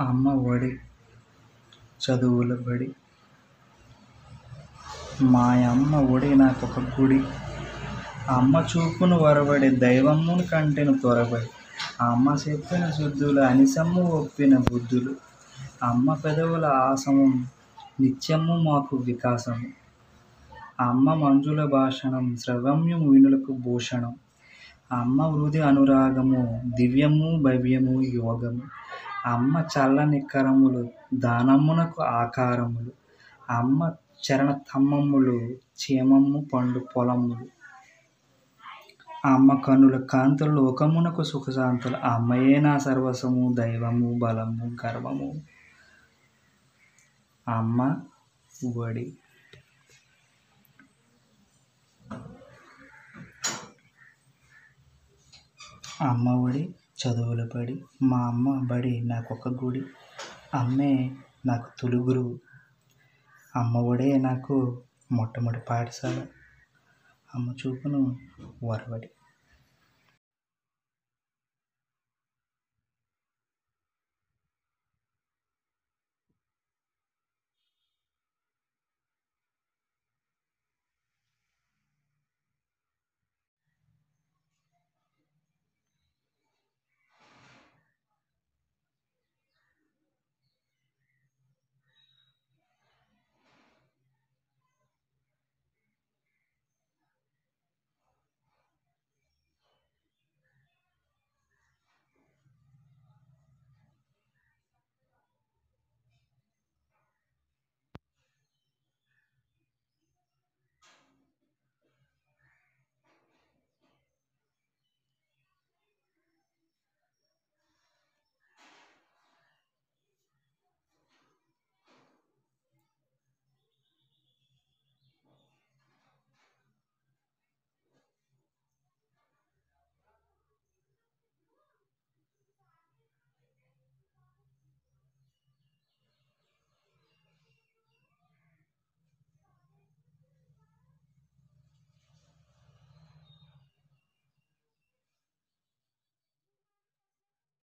అమ్మ ఒడి చదువుల బడి. మాయమ్మ ఒడి నాకొక గుడి. అమ్మ చూపును వరబడి దైవమ్మును కంటెను త్వరబడి అమ్మ చెప్పిన శుద్ధులు అనిసమ్ము ఒప్పిన బుద్ధులు. అమ్మ పెదవుల ఆసము నిత్యము మాకు వికాసము. అమ్మ మంజుల భాషణం శ్రవమ్యం వీణులకు భూషణం. అమ్మ వృధి అనురాగము దివ్యము భవ్యము యోగము. అమ్మ చల్లని కరములు దానమ్మునకు ఆకారములు అమ్మ చరణ తమ్మములు క్షేమము పండు పొలములు. అమ్మ కన్నుల కాంతులు లోకమునకు సుఖశాంతులు. అమ్మయే నా సర్వసము దైవము బలము గర్వము. అమ్మ ఒడి. అమ్మ ఒడి. చదువుల బడి మా అమ్మ బడి నాకొక గుడి. అమ్మే నాకు తొలి గురువు అమ్మ ఒడే నాకు మొట్టమొదటి పాఠశాల. అమ్మ చూపును వరవడి.